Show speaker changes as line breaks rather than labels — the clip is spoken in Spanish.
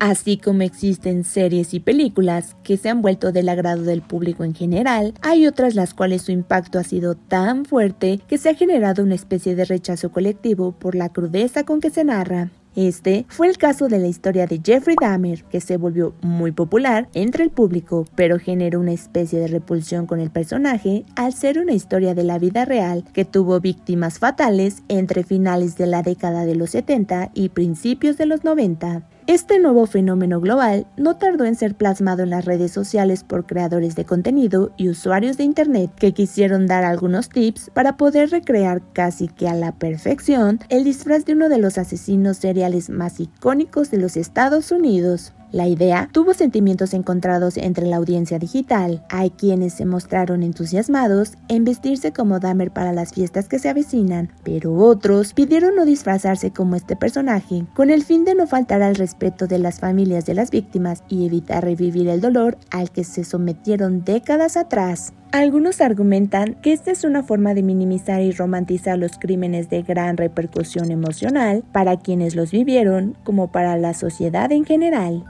Así como existen series y películas que se han vuelto del agrado del público en general, hay otras las cuales su impacto ha sido tan fuerte que se ha generado una especie de rechazo colectivo por la crudeza con que se narra. Este fue el caso de la historia de Jeffrey Dahmer, que se volvió muy popular entre el público, pero generó una especie de repulsión con el personaje al ser una historia de la vida real que tuvo víctimas fatales entre finales de la década de los 70 y principios de los 90. Este nuevo fenómeno global no tardó en ser plasmado en las redes sociales por creadores de contenido y usuarios de Internet que quisieron dar algunos tips para poder recrear casi que a la perfección el disfraz de uno de los asesinos seriales más icónicos de los Estados Unidos. La idea tuvo sentimientos encontrados entre la audiencia digital. Hay quienes se mostraron entusiasmados en vestirse como Dahmer para las fiestas que se avecinan, pero otros pidieron no disfrazarse como este personaje, con el fin de no faltar al respeto de las familias de las víctimas y evitar revivir el dolor al que se sometieron décadas atrás. Algunos argumentan que esta es una forma de minimizar y romantizar los crímenes de gran repercusión emocional para quienes los vivieron como para la sociedad en general.